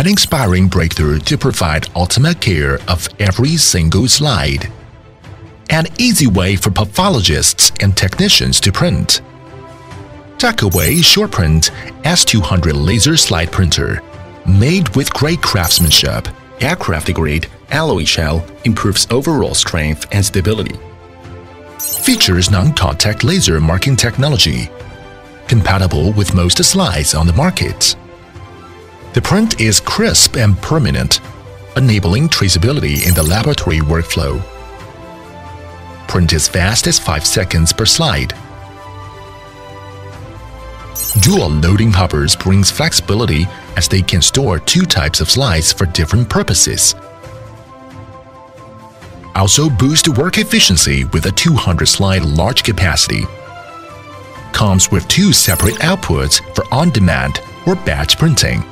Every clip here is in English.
an inspiring breakthrough to provide ultimate care of every single slide. An easy way for pathologists and technicians to print. Dakewe SurePrint S200 laser slide printer. Made with great craftsmanship, aircraft-grade alloy shell improves overall strength and stability. Features non-contact laser marking technology. Compatible with most slides on the market. The print is crisp and permanent, enabling traceability in the laboratory workflow. Print is fast as 5 seconds per slide. Dual loading hoppers brings flexibility as they can store two types of slides for different purposes. Also boost work efficiency with a 200 slide large capacity. Comes with two separate outputs for on-demand or batch printing.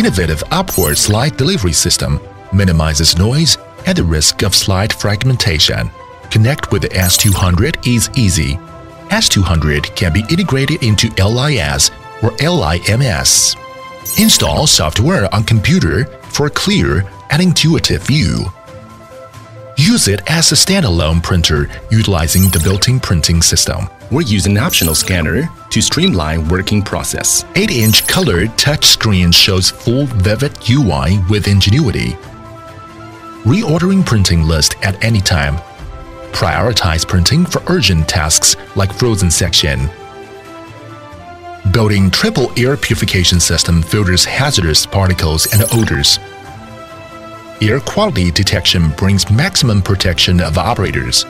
Innovative upward slide delivery system minimizes noise and the risk of slide fragmentation. Connect with the S200 is easy. S200 can be integrated into LIS or LIMS. Install software on computer for a clear and intuitive view. Use it as a standalone printer utilizing the built-in printing system. Or use an optional scanner to streamline working process. 8-inch colored touchscreen shows full vivid UI with ingenuity. Reordering printing list at any time. Prioritize printing for urgent tasks like frozen section. Building triple air purification system filters hazardous particles and odors. Air quality detection brings maximum protection of operators.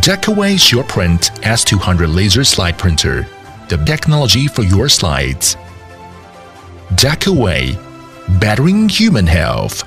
Dakewe SurePrint S200 laser slide printer, the technology for your slides. Dakewe, bettering human health.